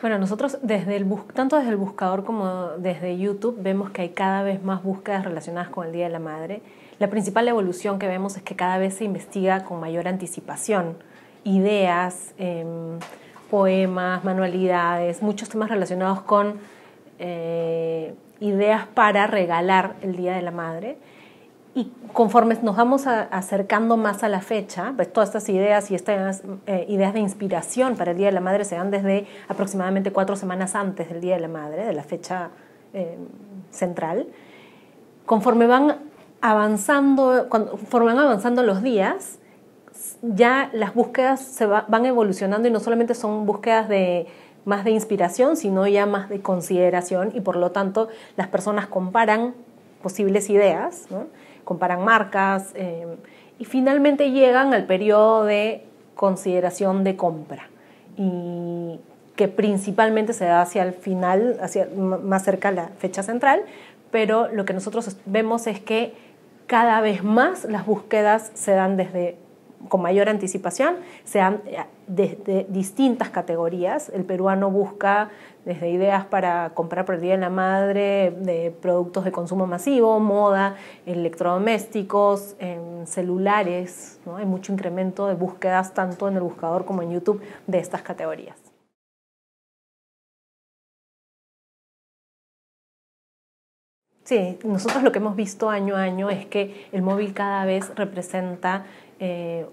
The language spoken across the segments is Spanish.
Bueno, nosotros desde el tanto desde el buscador como desde YouTube vemos que hay cada vez más búsquedas relacionadas con el Día de la Madre. La principal evolución que vemos es que cada vez se investiga con mayor anticipación ideas, em, poemas, manualidades, muchos temas relacionados con eh, ideas para regalar el Día de la Madre. Y conforme nos vamos acercando más a la fecha, pues todas estas ideas y estas eh, ideas de inspiración para el Día de la Madre se dan desde aproximadamente cuatro semanas antes del Día de la Madre, de la fecha eh, central. Conforme van avanzando, conforme van avanzando los días, ya las búsquedas se van evolucionando y no solamente son búsquedas de más de inspiración, sino ya más de consideración y por lo tanto las personas comparan posibles ideas, comparan marcas eh, y finalmente llegan al periodo de consideración de compra y que principalmente se da hacia el final, hacia, más cerca a la fecha central, pero lo que nosotros vemos es que cada vez más las búsquedas se dan desde con mayor anticipación, sean de, de, distintas categorías. El peruano busca desde ideas para comprar por el Día de la Madre, de productos de consumo masivo, moda, electrodomésticos, celulares. ¿no? Hay mucho incremento de búsquedas tanto en el buscador como en YouTube de estas categorías. Sí, nosotros lo que hemos visto año a año es que el móvil cada vez representa eh,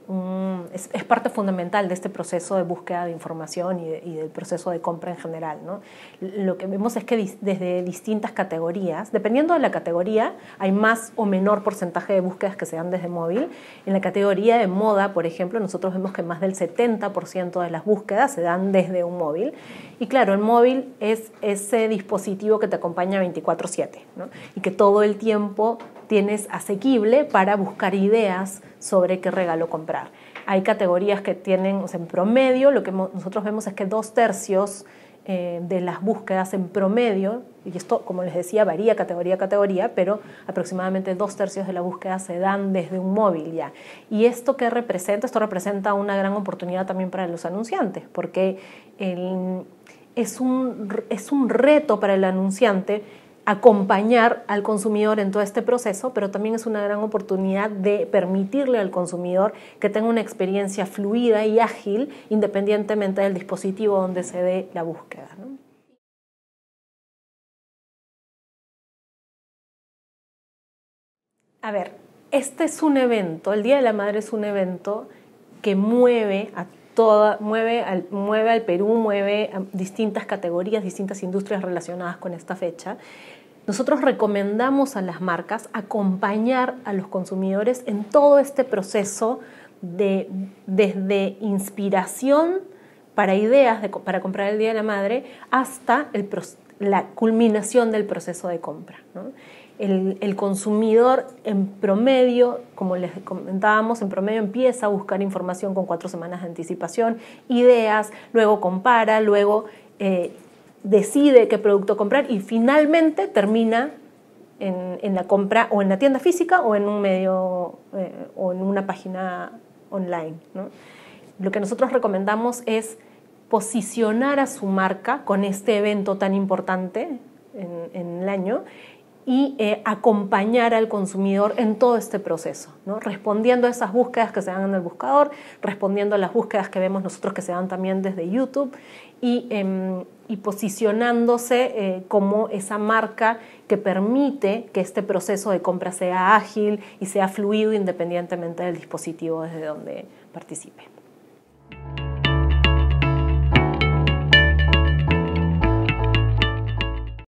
es, parte fundamental de este proceso de búsqueda de información y, del proceso de compra en general. ¿no? Lo que vemos es que desde distintas categorías, dependiendo de la categoría, hay más o menor porcentaje de búsquedas que se dan desde móvil. En la categoría de moda, por ejemplo, nosotros vemos que más del 70% de las búsquedas se dan desde un móvil. Y claro, el móvil es ese dispositivo que te acompaña 24/7 ¿no? y que todo el tiempo tienes asequible para buscar ideas sobre qué regalo comprar. Hay categorías que tienen, o sea, en promedio, lo que nosotros vemos es que dos tercios eh, de las búsquedas en promedio, y esto, como les decía, varía categoría a categoría, pero aproximadamente dos tercios de la búsqueda se dan desde un móvil ya. ¿Y esto qué representa? Esto representa una gran oportunidad también para los anunciantes, porque es, un, es un reto para el anunciante acompañar al consumidor en todo este proceso, pero también es una gran oportunidad de permitirle al consumidor que tenga una experiencia fluida y ágil independientemente del dispositivo donde se dé la búsqueda. A ver, este es un evento, el Día de la Madre es un evento que mueve a toda, mueve al, Perú, mueve a distintas categorías, distintas industrias relacionadas con esta fecha. Nosotros recomendamos a las marcas acompañar a los consumidores en todo este proceso de, desde inspiración para ideas para comprar el Día de la Madre hasta la culminación del proceso de compra. El, consumidor en promedio, como les comentábamos, en promedio empieza a buscar información con cuatro semanas de anticipación, ideas, luego compara, luego eh, decide qué producto comprar y finalmente termina en, la compra o en la tienda física o en un medio eh, o en una página online. Lo que nosotros recomendamos es posicionar a su marca con este evento tan importante en el año y eh, acompañar al consumidor en todo este proceso, respondiendo a esas búsquedas que se dan en el buscador, respondiendo a las búsquedas que vemos nosotros que se dan también desde YouTube y, em, posicionándose eh, como esa marca que permite que este proceso de compra sea ágil y sea fluido independientemente del dispositivo desde donde participe.